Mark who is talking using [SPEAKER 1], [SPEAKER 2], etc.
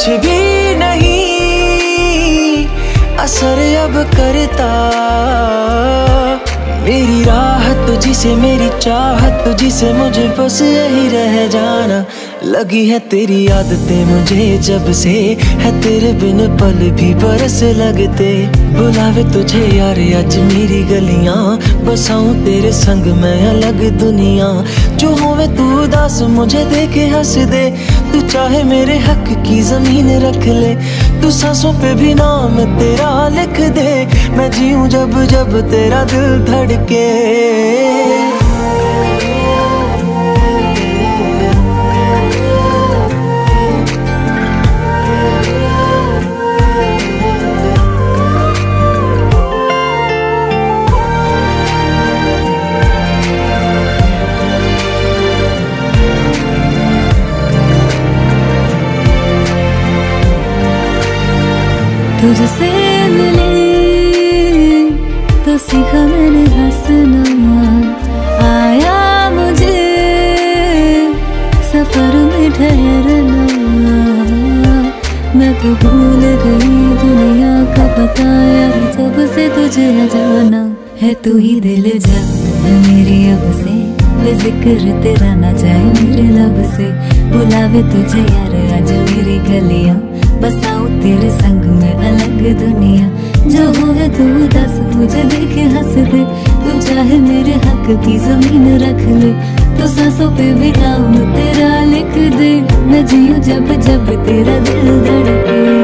[SPEAKER 1] कुछ भी नहीं। असर अब करता। मेरी राहत तुझी से मेरी चाहत तुझी से मुझे बस यही रह जाना। लगी है तेरी आदतें मुझे जब से, है तेरे बिन पल भी बरस लगते। बुलावे तुझे यार, आज मेरी गलियाँ बसाऊं तेरे संग मैं अलग दुनिया। जो होवे तू उदास, मुझे देखे हंस दे। तू चाहे मेरे हक की ज़मीन रख ले। तू सांसों पे भी नाम तेरा लिख दे। मैं जीऊं जब जब तेरा दिल धड़के।
[SPEAKER 2] तुझसे मिले तो मैंने हंसना आया मुझे सफ़र में ठहरना मैं तो भूल गई दुनिया का पता यार जब से तुझे जाना है तू ही दिल जा। मेरी अब से ज़िक्र तेरा ना जाए, मेरे लब से बुलावे तुझे यार, आज मेरी गलियाँ। बसाऊं तेरे संग में अलग दुनिया। जो हो तू दस, मुझे देख हंस दे। तू चाहे मेरे हक की ज़मीन रख ले। तो सांसों पे भी नाम तेरा लिख दे। मैं जियो जब जब तेरा दिल धड़के।